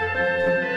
Música